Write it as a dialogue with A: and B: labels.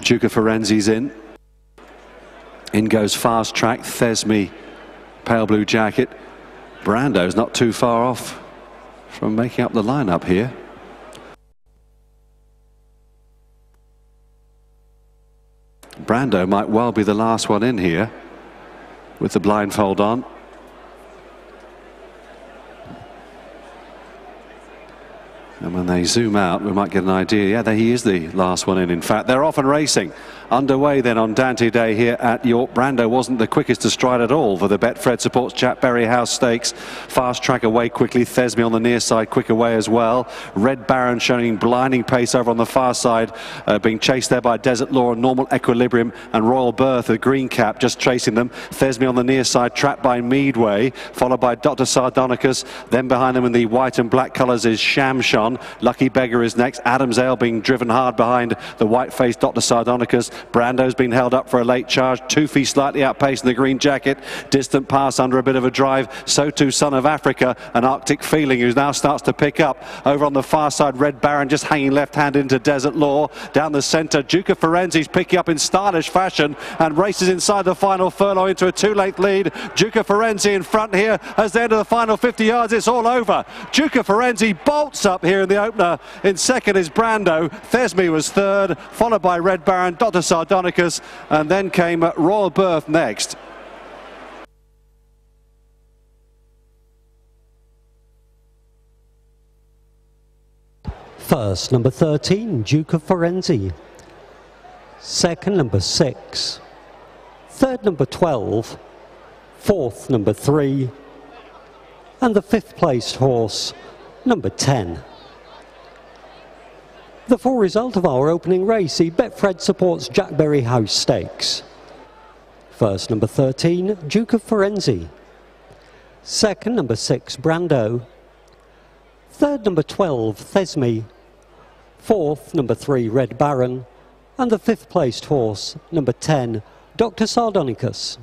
A: Duke of Firenze's in. In goes fast track, Thesme, pale blue jacket. Brando's not too far off from making up the lineup here. Brando might well be the last one in here with the blindfold on. And when they zoom out, we might get an idea. Yeah, there he is the last one in. In fact, they're off and racing. Underway then on Dante Day here at York. Brando wasn't the quickest to stride at all for the Betfred Supports Jack Berry House Stakes. Fast track away quickly. Thesme on the near side, quick away as well. Red Baron showing blinding pace over on the far side, uh, being chased there by Desert Law and Normal Equilibrium and Royal Birth, the green cap, just chasing them. Thesme on the near side, trapped by Meadway, followed by Dr. Sardonicus. Then behind them in the white and black colours is Shamshon. Lucky Beggar is next. Adam's Ale being driven hard behind the white-faced Dr. Sardonicus. Brando's been held up for a late charge. Toofi slightly outpacing the green jacket. Distant Past under a bit of a drive. So too Son of Africa, an Arctic feeling who now starts to pick up. Over on the far side, Red Baron just hanging left hand into Desert Law. Down the centre, Duke of Firenze's picking up in stylish fashion and races inside the final furlong into a two-length lead. Duke of Firenze in front here as they enter the final 50 yards. It's all over. Duke of Firenze bolts up here in the opener. In second is Brando. Thesme was third, followed by Red Baron, Dr. Sardonicus, and then came Royal Birth next.
B: First, number 13, Duke of Firenze. Second, number 6. Third, number 12. Fourth, number 3. And the fifth placed horse, number 10. The full result of our opening race, the Betfred supports Jack Berry House Stakes. First, number 13, Duke of Firenze. Second, number 6, Brando. Third, number 12, Thesme. Fourth, number 3, Red Baron. And the fifth placed horse, number 10, Dr. Sardonicus.